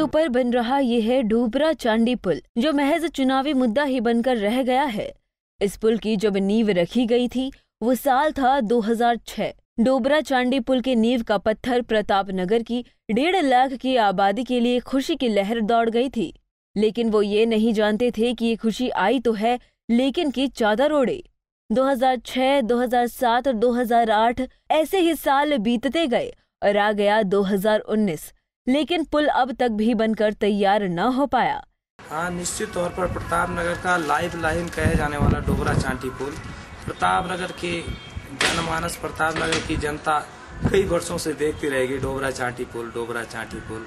ऊपर बन रहा ये है डूबरा चांदी पुल जो महज चुनावी मुद्दा ही बनकर रह गया है। इस पुल की जब नींव रखी गई थी वो साल था 2006 डोबरा चांडी पुल के नींव का पत्थर प्रताप नगर की डेढ़ लाख की आबादी के लिए खुशी की लहर दौड़ गई थी। लेकिन वो ये नहीं जानते थे कि ये खुशी आई तो है लेकिन की चादर ओढ़े। 2006, 2007 और 2008 ऐसे ही साल बीतते गए और आ गया 2019 लेकिन पुल अब तक भी बनकर तैयार न हो पाया। हाँ निश्चित तौर पर प्रताप नगर का लाइफ लाइन कहे जाने वाला डोबरा चांटी पुल प्रताप नगर के जनमानस प्रताप नगर की जनता कई वर्षों से देखती रहेगी डोबरा चांटी पुल डोबरा चांटी पुल।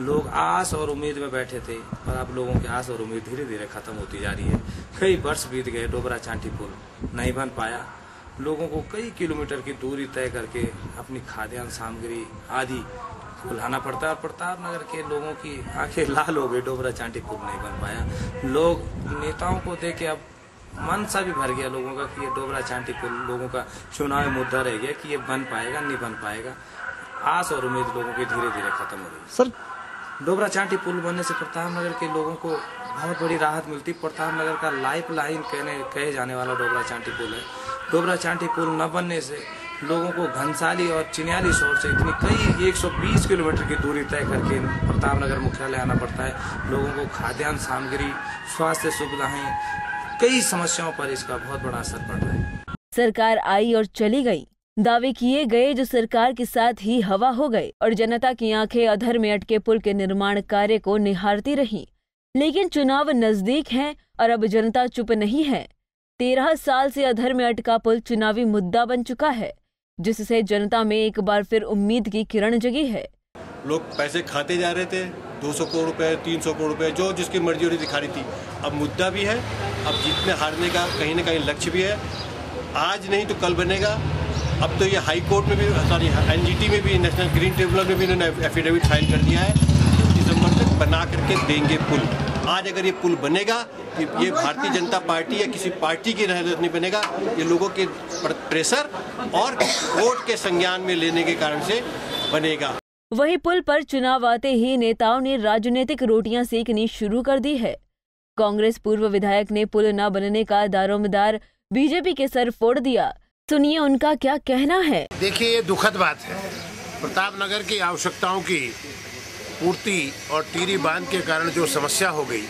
लोग आस और उम्मीद में बैठे थे, पर अब लोगों की आस और उम्मीद धीरे धीरे खत्म होती जा रही है। कई वर्ष बीत गए डोबरा चांटी पुल नहीं बन पाया। लोगों को कई किलोमीटर की दूरी तय करके अपनी खाद्यान्न, सामग्री आदि को लाना पड़ता है और प्रताप नगर के लोगों की आँखें लाल हो गई डोबरा चांटी पुल नहीं बन पाया। लोग नेताओं को देख के अब मन सा भी भर गया लोगों का कि ये डोबरा चांटी पुल लोगों का चुनाव मुद्दा रह गया कि ये बन पाएगा नहीं बन पाएगा। आस और उम्मीद लोगों की धीरे धीरे खत्म हो रही सर। डोबरा चांटी पुल बनने से प्रताप नगर के लोगों को बहुत बड़ी राहत मिलती। प्रताप नगर का लाइफ लाइन कहने कहे जाने वाला डोबरा चांटी पुल है। डोबरा चांटी पुल न बनने से लोगों को घनसाली और चिनियाली शोर से इतनी कई 120 किलोमीटर की दूरी तय करके प्रताप नगर मुख्यालय आना पड़ता है। लोगों को खाद्यान्न सामग्री, स्वास्थ्य सुविधाएँ, कई समस्याओं पर इसका बहुत बड़ा असर पड़ रहा है। सरकार आई और चली गई। दावे किए गए जो सरकार के साथ ही हवा हो गए और जनता की आँखें अधर में अटके पुल के निर्माण कार्य को निहारती रही। लेकिन चुनाव नज़दीक हैं और अब जनता चुप नहीं है। तेरह साल से अधर में अटका पुल चुनावी मुद्दा बन चुका है। जिससे जनता में एक बार फिर उम्मीद की किरण जगी है। लोग पैसे खाते जा रहे थे 200 करोड़ रुपए 300 करोड़ रुपए, जो जिसकी मर्ज़ी हो रही दिखा रही थी। अब मुद्दा भी है, अब जीतने हारने का कहीं ना कहीं लक्ष्य भी है। आज नहीं तो कल बनेगा। अब तो ये हाई कोर्ट में भी, सॉरी, एनजीटी में भी, नेशनल ग्रीन ट्रिब्यूनल में भी इन्होंने एफिडेविट फ़ाइल कर दिया है। दिसंबर तक बना करके देंगे पुल। आज अगर ये पुल बनेगा कि ये भारतीय जनता पार्टी या किसी पार्टी की रहमत नहीं बनेगा ये लोगों के प्रेशर और वोट के संज्ञान में लेने के कारण से बनेगा। वही पुल पर चुनाव आते ही नेताओं ने राजनीतिक रोटियाँ सेकनी शुरू कर दी है। कांग्रेस पूर्व विधायक ने पुल न बनने का दारोमदार बीजेपी के सर फोड़ दिया। सुनिए उनका क्या कहना है। देखिए ये दुखद बात है। प्रताप नगर की आवश्यकताओं की पूर्ति और टीरी बाँध के कारण जो समस्या हो गई,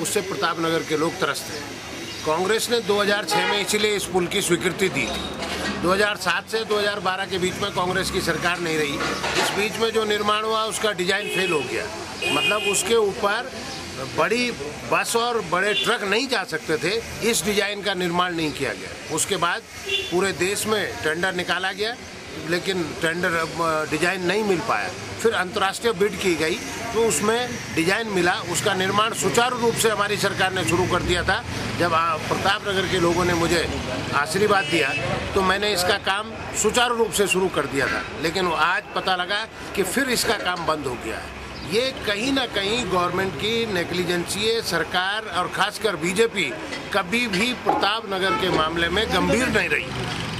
उससे प्रताप नगर के लोग त्रस्त हैं। कांग्रेस ने 2006 में इसलिए इस पुल की स्वीकृति दी थी। 2007 से 2012 के बीच में कांग्रेस की सरकार नहीं रही। इस बीच में जो निर्माण हुआ, उसका डिज़ाइन फेल हो गया। मतलब उसके ऊपर बड़ी बस और बड़े ट्रक नहीं जा सकते थे, इस डिज़ाइन का निर्माण नहीं किया गया। उसके बाद पूरे देश में टेंडर निकाला गया। लेकिन टेंडर डिज़ाइन नहीं मिल पाया। फिर अंतर्राष्ट्रीय बिड की गई तो उसमें डिज़ाइन मिला। उसका निर्माण सुचारू रूप से हमारी सरकार ने शुरू कर दिया था। जब प्रताप नगर के लोगों ने मुझे आशीर्वाद दिया तो मैंने इसका काम सुचारू रूप से शुरू कर दिया था। लेकिन आज पता लगा कि फिर इसका काम बंद हो गया है। ये कहीं ना कहीं गवर्नमेंट की नेग्लिजेंसी सरकार और खासकर बीजेपी कभी भी प्रताप नगर के मामले में गंभीर नहीं रही।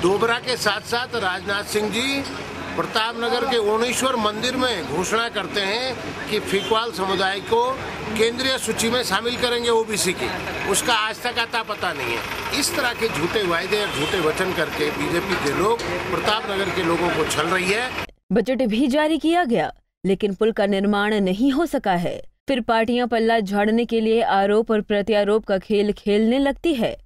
डोबरा के साथ साथ राजनाथ सिंह जी प्रताप नगर के ओणेश्वर मंदिर में घोषणा करते हैं कि फिकवाल समुदाय को केंद्रीय सूची में शामिल करेंगे ओबीसी की। उसका आज तक आता पता नहीं है। इस तरह के झूठे वायदे और झूठे वचन करके बीजेपी के लोग प्रताप नगर के लोगों को छल रही है। बजट भी जारी किया गया, लेकिन पुल का निर्माण नहीं हो सका है। फिर पार्टियाँ पल्ला झाड़ने के लिए आरोप और प्रत्यारोप का खेल खेलने लगती है।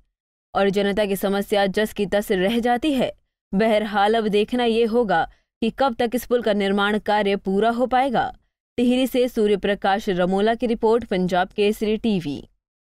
और जनता की समस्या जस की तस रह जाती है। बहरहाल अब देखना ये होगा कि कब तक इस पुल का निर्माण कार्य पूरा हो पाएगा। टिहरी से सूर्य प्रकाश रमोला की रिपोर्ट, पंजाब केसरी टीवी।